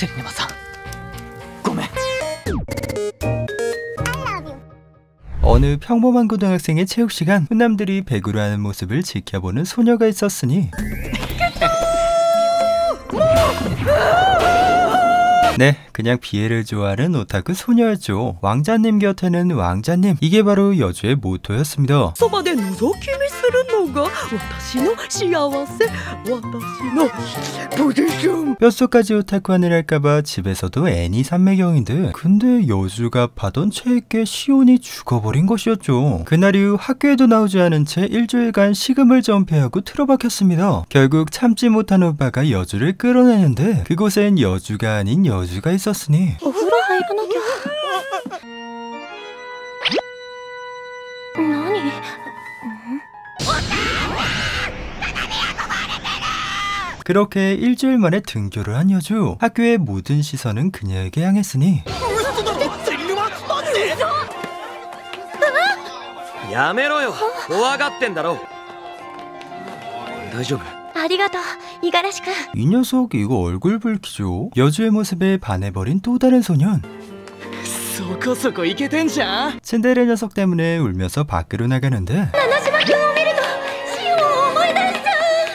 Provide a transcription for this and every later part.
セリネマさんごめん 어느 평범한 고등학생의 체육 시간 훈남들이 배구를 하는 모습을 지켜보는 소녀가 있었으니 네, 그냥 비애를 좋아하는 오타쿠 소녀였죠. 왕자님 곁에는 왕자님. 이게 바로 여주의 모토였습니다. そばで覗き見するの が私の幸せ私のポジション 뼛속까지 오타쿠 하느랄까봐 집에서도 애니 산매경인데 근데 여주가 파던 체액에 시온이 죽어버린 것이었죠. 그날 이후 학교에도 나오지 않은 채 일주일간 식음을 전폐하고 틀어박혔습니다. 결국 참지 못한 오빠가 여주를 끌어내는데 그곳엔 여주가 아닌 여주가 있었으니 그렇게 일주일 만에 등교를 한 여주 학교의 모든 시선은 그녀에게 향했으니 やめろよ怖がってんだろ大丈夫ありがとう五十嵐君 이 녀석 이거 얼굴 붉히죠 여주의 모습에 반해버린 또 다른 소년 そこそこいけてんじゃん 츤데레 녀석 때문에 울면서 밖으로 나가는데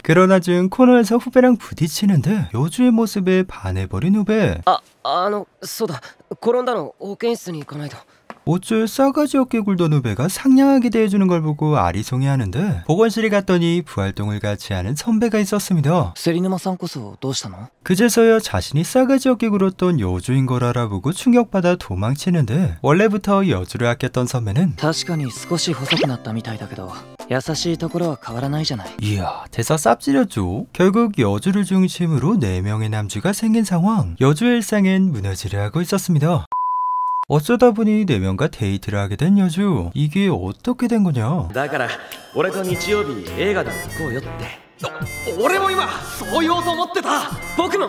그러나 중 코너에서 후배랑 부딪히는데 여주의 모습에 반해버린 후배 ああのそうだ転んだの保健室に行かないと 어쩔 싸가지 없게 굴던 후배가 상냥하게 대해주는 걸 보고 아리송해하는데 보건실에 갔더니 부활동을 같이 하는 선배가 있었습니다 セリネマさんこそどうしたの 그제서야 자신이 싸가지 없게 굴었던 여주인 걸 알아보고 충격받아 도망치는데 원래부터 여주를 아꼈던 선배는 確かに少し細くなったみたいだけど 優しいところは変わらないじゃない 이야 대사 쌉지렸죠 결국 여주를 중심으로 4명의 남주가 생긴 상황 여주의 일상엔 무너지려 하고 있었습니다 어쩌다 보니 4명과 데이트를 하게 된 여주 이게 어떻게 된 거냐 だから俺と日曜日映画でも行こうよって俺も今そう言おうと思ってた僕も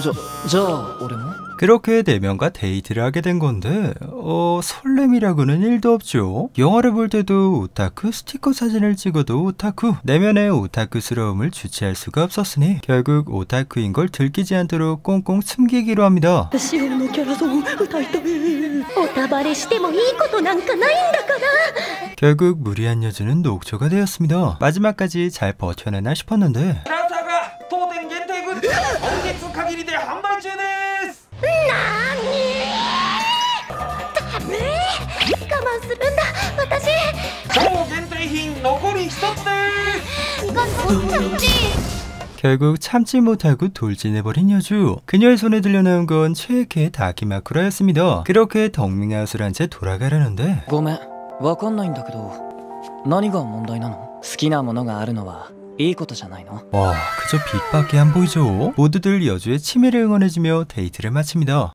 じゃじゃあ俺も 그렇게 네 명과 데이트를 하게 된 건데 어 설렘이라고는 1도 없죠. 영화를 볼 때도 오타쿠 스티커 사진을 찍어도 오타쿠 내면의 오타쿠스러움을 주체할 수가 없었으니 결국 오타쿠인 걸 들키지 않도록 꽁꽁 숨기기로 합니다. 결국 무리한 여주는 녹초가 되었습니다. 마지막까지 잘 버텨내나 싶었는데 我慢するんだ私超限定品残り一つですがそっち 결국 참지 못하고 돌진해버린 여주 그녀의 손에 들려나온 건 최애의 다키마쿠라였습니다 그렇게 덕밍아웃을 한 채 돌아가려는데 ごめんわかんないんだけど何が問題なの好きなものがあるのはいいことじゃないの 와 그저 빛밖에 안 보이죠 모두들 여주의 치매를 응원해주며 데이트를 마칩니다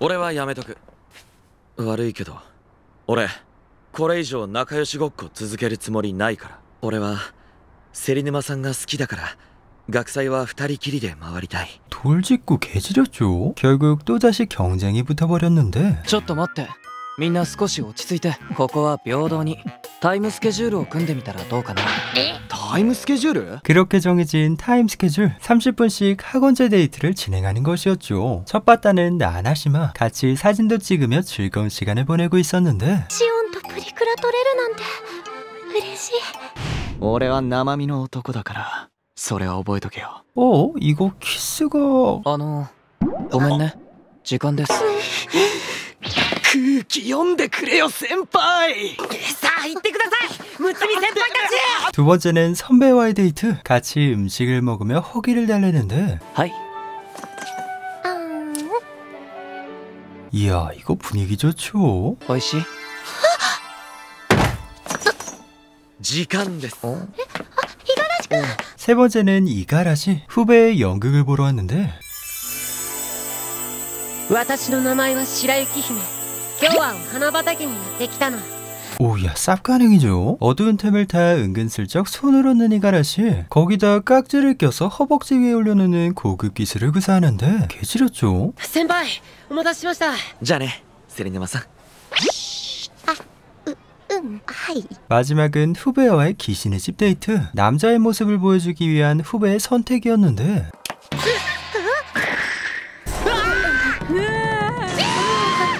俺はやめとく悪いけど俺これ以上仲良しごっこ続けるつもりないから俺はセリ沼さんが好きだから学祭は二人きりで回りたい 돌직구 개지렸죠. 결국 또다시 경쟁이 붙어버렸는데 ちょっと待ってみんな少し落ち着いてここは平等に タイムスケジュールを組んでみたらどうかなタイムスケジュール 그렇게 정해진 타임 스케줄 30분씩 학원제 데이트를 진행하는 것이었죠. 첫 바다는 나나시마 같이 사진도 찍으며 즐거운 시간을 보내고 있었는데 シオンとプリクラ撮れるなんて嬉しい俺は生身の男だからそれは覚えとけよ 어 이거 키스가 あのごめんね時間です 空気読んでくれよ先輩さあ行ってくださいむつみ先輩たち 두 번째는 선배와의 데이트 같이 음식을 먹으며 허기를 달래는데 はいあーん 이야 이거 분위기 좋죠. おいしい時間です五十嵐君 세 번째는 이가라시 후배의 연극을 보러 왔는데 私の名前は白雪姫 今日はお花畑にやってきたの 오야 쌉가능이죠 어두운 템을 타 은근슬쩍 손을 얻는 이가라시 거기다 깍지를 껴서 허벅지 위에 올려놓는 고급 기술을 구사하는데 개지렸죠 先輩お待たせしましたじゃあねセリヌマさんうんはい 마지막은 후배와의 귀신의 집 데이트 남자의 모습을 보여주기 위한 후배의 선택이었는데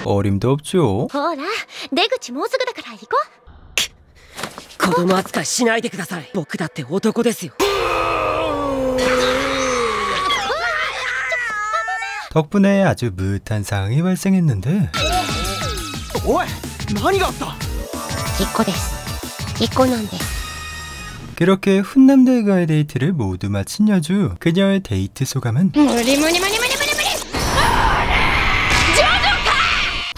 어림도 없죠 ほら出口もうすぐだから行こ子供扱いしないでください僕だって男ですよ 덕분에 아주 무릇한 상황이 발생했는데 おい何があったう引っ子です引っ子なんです 그렇게 훈남들과의 데이트를 모두 마친 여주 그녀의 데이트 소감은 無理無理無理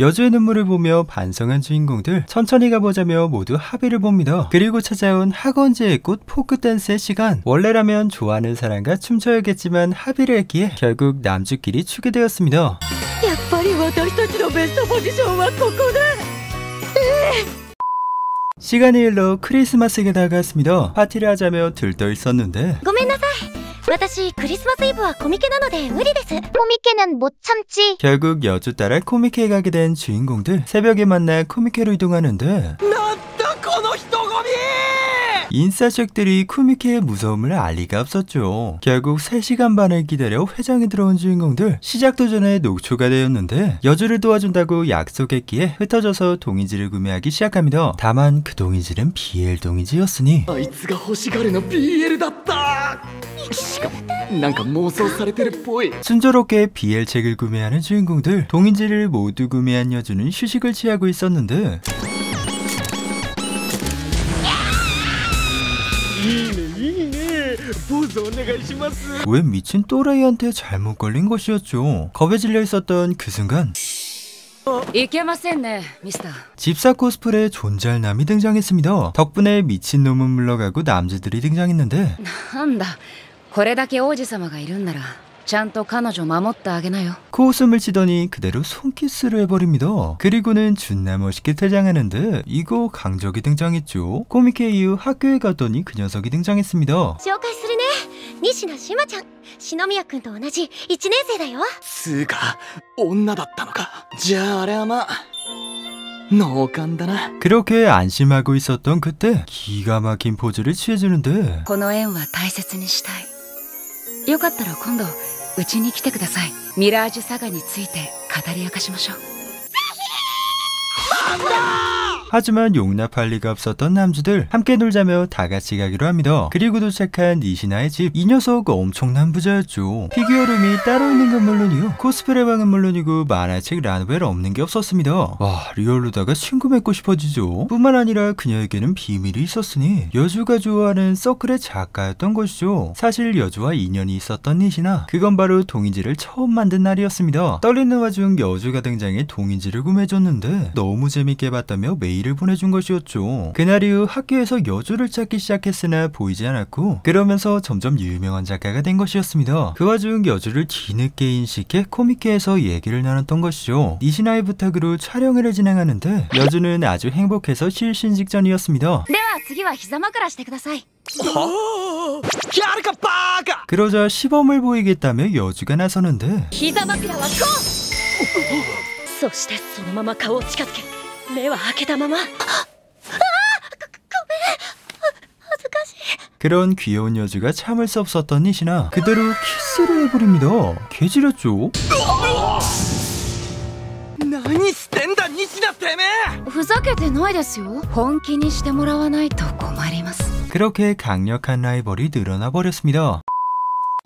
여주의 눈물을 보며 반성한 주인공들 천천히 가보자며 모두 합의를 봅니다. 그리고 찾아온 학원제의 꽃 포크 댄스의 시간. 원래라면 좋아하는 사람과 춤춰야겠지만 합의를 했기에 결국 남주끼리 추게 되었습니다. やっぱり私たちのベストポジションはここで 시간이 흘러 크리스마스가 다가왔습니다. 파티를 하자며 들떠 있었는데 ごめんなさい 私クリスマスイブはコミケなので無理ですコミケ는 못 참지 결국 여주 따라 코미케에 가게 된 주인공들 새벽에 만나 코미케로 이동하는데 なんだこの人混み 인싸sek들이 코미케의 무서움을 알 리가 없었죠. 결국 3시간 반을 기다려 회장에 들어온 주인공들 시작도 전에 녹초가 되었는데 여주를 도와준다고 약속했기에 흩어져서 동인지를 구매하기 시작합니다. 다만 그 동인지는 BL 동인지였으니 あいつが欲しがるの BL だったしかもなんか妄想されてるっぽい 순조롭게 BL 책을 구매하는 주인공들 동인지를 모두 구매한 여주는 휴식을 취하고 있었는데 왜 미친 또라이한테 잘못 걸린 것이었죠. 겁에 질려 있었던 그 순간. 집사 코스프레 존잘남이 등장했습니다. 덕분에 미친놈은 물러가고 남자들이 등장했는데. なんだこれだけ王子様がいるんならちゃんと彼女守ってあげなよ 코웃음을 치더니 그대로 손키스를 해버립니다. 그리고는 준나 멋있게 퇴장하는데 이거 강적이 등장했죠. 코미케 이후 학교에 갔더니 그 녀석이 등장했습니다. 紹介するね西名志麻ちゃん篠宮くんと同じ1年生だよつうか女だったのかじゃああれはまあ脳幹だな 그렇게 안심하고 있었던 그때 기가 막힌 포즈를 취해주는데 この縁は大切にしたいよかったら今度 うちに来てください。ミラージュサガについて語り明かしましょう。 하지만 용납할 리가 없었던 남주들 함께 놀자며 다 같이 가기로 합니다. 그리고 도착한 니시나의 집. 이 녀석 엄청난 부자였죠. 피규어룸이 따로 있는 건 물론이요. 코스프레 방은 물론이고 만화책 라노벨 없는 게 없었습니다. 와 리얼로다가 친구 맺고 싶어지죠. 뿐만 아니라 그녀에게는 비밀이 있었으니 여주가 좋아하는 서클의 작가였던 것이죠. 사실 여주와 인연이 있었던 니시나 그건 바로 동인지를 처음 만든 날이었습니다. 떨리는 와중 여주가 등장해 동인지를 구매해줬는데 너무 재밌게 봤다며 메 일을 보내준 것이었죠. 그날 이후 학교에서 여주를 찾기 시작했으나 보이지 않았고 그러면서 점점 유명한 작가가 된 것이었습니다. 그 와중 여주를 뒤늦게 인식해 코미케에서 얘기를 나눴던 것이죠. 니시나의 부탁으로 촬영회를 진행하는데 여주는 아주 행복해서 실신 직전이었습니다. では次は膝枕してくださいやるかバーカ 그러자 시범을 보이겠다며 여주가 나서는데 膝枕はこうそしてそのまま顔を近づけ 目は開けたまま 그런 귀여운 여주가 참을 수 없었던 니시나 그대로 키스를 해버립니다. 개지렸죠? 何してんだ西田てめえふざけてないですよ本気にしてもらわないと困ります 그렇게 강력한 라이벌이 늘어나 버렸습니다.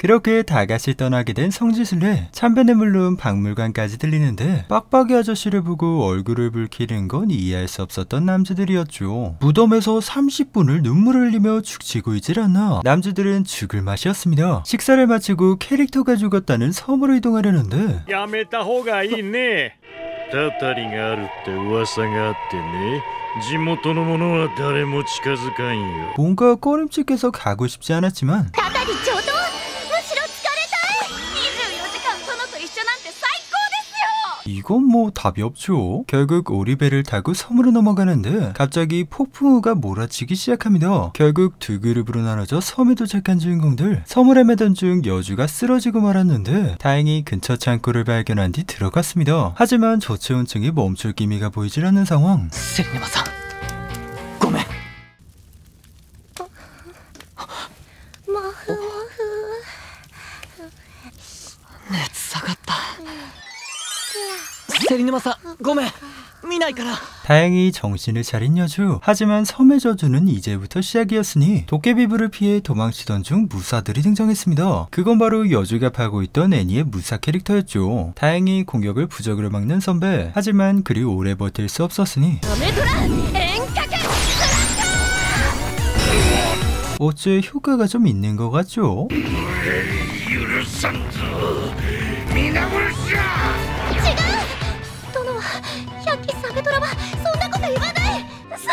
그렇게 다 같이 떠나게 된 성지순례 참배는 물론 박물관까지 들리는데 빡빡이 아저씨를 보고 얼굴을 붉히는 건 이해할 수 없었던 남자들이었죠 무덤에서 30분을 눈물을 흘리며 죽치고 있질 않나 남자들은 죽을 맛이었습니다 식사를 마치고 캐릭터가 죽었다는 섬으로 이동하려는데 やめた方がいいねたたりがあるって噂があってね地元の者は誰も近づかんよ 뭔가 꺼림칙해서 가고 싶지 않았지만 이건 뭐 답이 없죠. 결국 오리배를 타고 섬으로 넘어가는데 갑자기 폭풍우가 몰아치기 시작합니다. 결국 두 그룹으로 나눠져 섬에 도착한 주인공들 섬을 헤매던 중 여주가 쓰러지고 말았는데 다행히 근처 창고를 발견한 뒤 들어갔습니다. 하지만 저체온증이 멈출 기미가 보이질 않는 상황 스리마상 꿈에 어? 어? 마흐 마흐 네, 세리누마사 고메 미나이 라. 다행히 정신을 차린 여주. 하지만 섬의 저주는 이제부터 시작이었으니 도깨비부를 피해 도망치던 중 무사들이 등장했습니다. 그건 바로 여주가 팔고 있던 애니의 무사 캐릭터였죠. 다행히 공격을 부적으로 막는 선배. 하지만 그리 오래 버틸 수 없었으니 어째 효과가 좀 있는 것 같죠? ない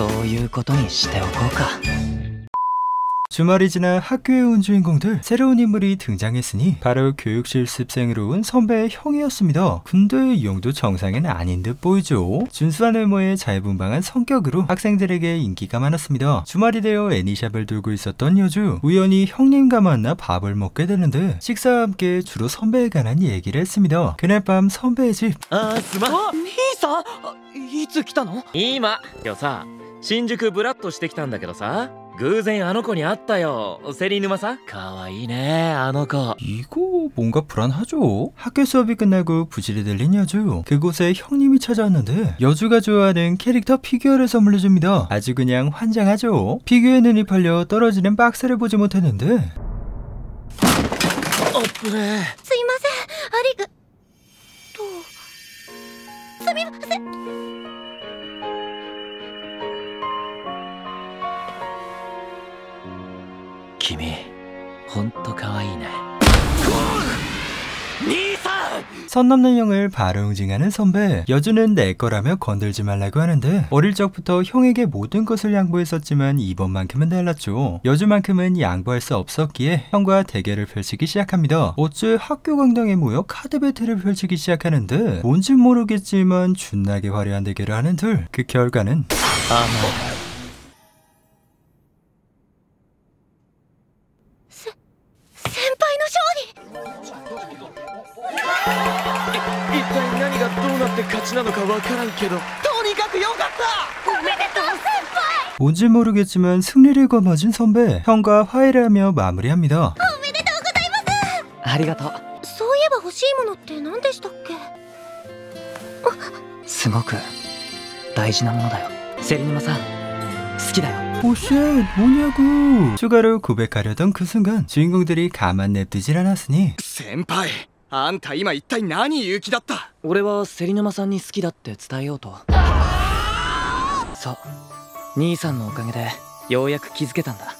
そういうことにしておこうか 주말이 지나 학교에 온 주인공들 새로운 인물이 등장했으니 바로 교육 실습생으로 온 선배의 형이었습니다. 근데 이 형도 정상은 아닌 듯 보이죠. 준수한 외모에 자유분방한 성격으로 학생들에게 인기가 많았습니다. 주말이 되어 애니샵을 돌고 있었던 여주 우연히 형님과 만나 밥을 먹게 되는데 식사와 함께 주로 선배에 관한 얘기를 했습니다. 그날 밤 선배의 집 あーすまんあ兄さんあいつ来たの今今日さ 新宿ブラッとしてきたんだけどさ偶然あの子に会ったよセリヌマさんかわいいねあの子 이거 뭔가 불안하죠? 학교 수업이 끝나고 부실이 들린 여주 그곳에 형님이 찾아왔는데 여주가 좋아하는 캐릭터 피규어를 선물로 줍니다 아주 그냥 환장하죠 피규어에 눈이 팔려 떨어지는 박스를 보지 못했는데 あっぶねすいませんありがとうすみません 君ほんとかわいいね 선 넘는 형을 바로 응징하는 선배 여주는 내 거라며 건들지 말라고 하는데 어릴 적부터 형에게 모든 것을 양보했었지만 이번만큼은 달랐죠 여주만큼은 양보할 수 없었기에 형과 대결을 펼치기 시작합니다 어째 학교 강당에 모여 카드 배틀을 펼치기 시작하는데 뭔진 모르겠지만 준나게 화려한 대결을 하는 둘 그 결과는 先 一体何がどうなって勝ちなのかわからんけどとにかくよかったおめでとう先輩 뭔지 모르겠지만 승리를 거머쥔 선배 형과 화해를 하며 마무리합니다 おめでとうございますありがとうそういえば欲しいものって何でしたっけすごく大事なものだよセリヌマさん好きだよ 오쉣 뭐냐고 추가로 고백하려던 그 순간 주인공들이 가만 냅두질 않았으니 先輩 あんた今一体何言う気だった？俺はセリヌマさんに好きだって伝えようと。そう。兄さんのおかげでようやく気づけたんだ。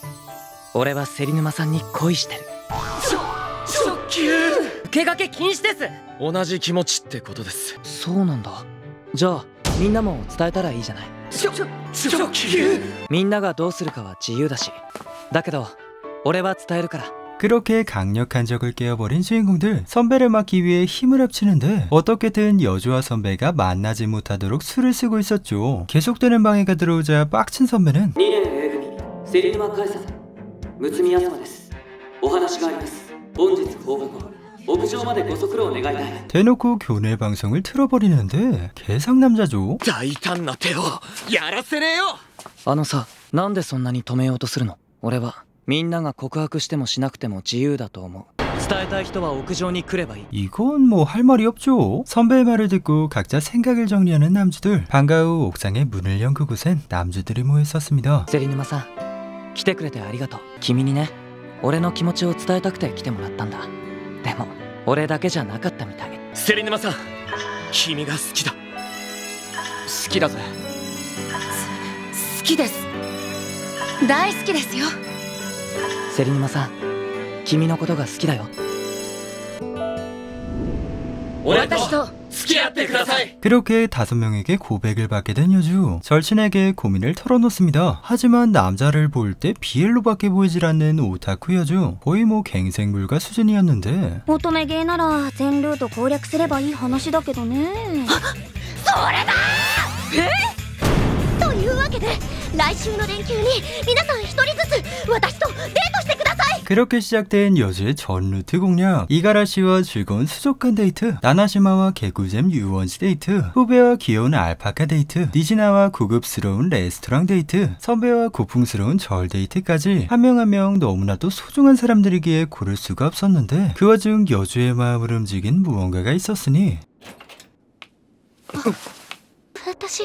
俺はセリヌマさんに恋してる。けがけ禁止です！同じ気持ちってことです。そうなんだ。じゃあみんなも伝えたらいいじゃない。ちょちょちょみんながどうするかは自由だし。だけど俺は伝えるから 그렇게 강력한 적을 깨어버린 주인공들 선배를 막기 위해 힘을 합치는데 어떻게든 여주와 선배가 만나지 못하도록 수를 쓰고 있었죠 계속되는 방해가 들어오자 빡친 선배는 2年 A 組セリヌマカエサさんむつみや様ですお話があります本日放課後屋上までご足労願いたい 대놓고 교내 방송을 틀어버리는데 개상남자죠 大胆な手をやらせねえよあのさなんでそんなに止めようとするの俺は みんなが告白してもしなくても自由だと思う伝えたい人は屋上に来ればいい 이건 뭐 할 말이 없죠 선배의 말을 듣고 각자 생각을 정리하는 남주들 방과 후 옥상에 문을 연 그곳엔 남주들이 모였었습니다 セリヌマさん来てくれてありがとう君にね俺の気持ちを伝えたくて来てもらったんだでも俺だけじゃなかったみたいセリヌマさん君が好きだ好きだぜ好きです大好きですよ セリヌマさん君のことが好きだよ俺と私と付き合ってください 그렇게 다섯 명에게 고백을 받게 된 여주 절친에게 고민을 털어놓습니다 하지만 남자를 볼 때 비엘로밖에 보이질 않는 오타쿠 여주 거의 뭐 갱생불가 수준이었는데 乙女ゲーなら全ルート攻略すればいい話だけどねそれだえというわけで 来週の連休に皆さん一人ずつ私とデートしてください 그렇게 시작된 여주의 전 루트 공략 이가라 씨와 즐거운 수족관 데이트 나나시마와 개구잼 유원지 데이트 후배와 귀여운 알파카 데이트 니시나와 고급스러운 레스토랑 데이트 선배와 고풍스러운 절 데이트까지 한 명 한 명 너무나도 소중한 사람들이기에 고를 수가 없었는데 그 와중 여주의 마음을 움직인 무언가가 있었으니 私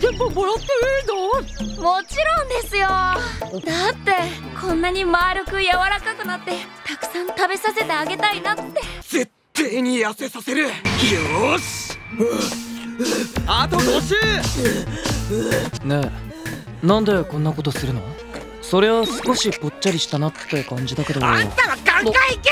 当にこれ全部もらっていいのもちろんですよ。だってこんなに丸く柔らかくなってたくさん食べさせてあげたいなって。絶対に痩せさせる。よーし。あと5週ねえなんでこんなことするの？そりゃ少しぽっちゃりしたなって感じだけど。あんたはガンガンいけ